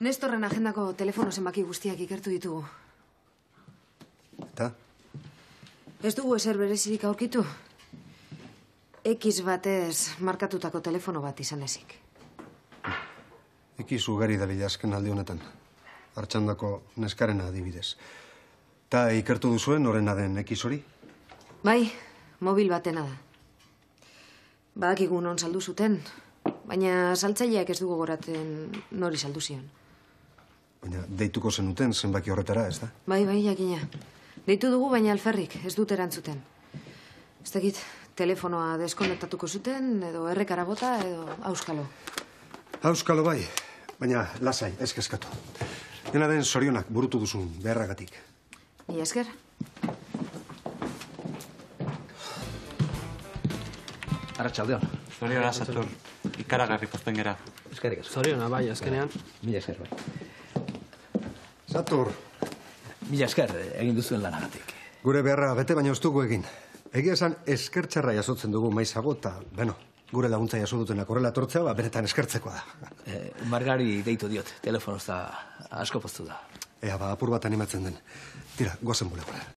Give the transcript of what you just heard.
Nestorren agendako telefono zenbaki guztiak ikertu ditugu. Eta? Ez dugu ezer berezirik aurkitu. X batez markatutako telefono bat izan ezik. Ekiz ugari dalila azken aldi honetan. Artxandako neskarena adibidez. Ta ikertu duzuen norena den ekiz hori? Bai, mobil batena da. Badakigu non saldu zuten, baina saltzaileak ez dugu goratzen nori saldu zion. Baina deituko zenuten zenbaki horretara, ez da? Bai, bai, jakina. Deitu dugu, baina alferrik, ez dut erantzuten. Ez dakit, telefonoa deskonektatuko zuten, edo errekara bota, edo auskalo. Auskalo bai, baina lasai, ez kezkatu. Dena den sorionak burutu duzun beharragatik. Mila esker. Arratxaldeon. Zoriona, Satur. Ikaragarri posten gera. Eskerrik asko. Zoriona, bai, azkenean. Mila esker, bai. Satur, Mila esker egin duzuen lanagatik. gure beharra bete baina ez dugu egin. Egia esan eskertxarra jasotzen dugu maizago eta, beno, gure laguntza jaso dutenak horrela tortzea, ba, benetan eskertzekoa da. Eh, Margari deitu diot, telefonoz da asko poztu da. Ea, ba, apur bat animatzen den. Tira, goazen bulegora.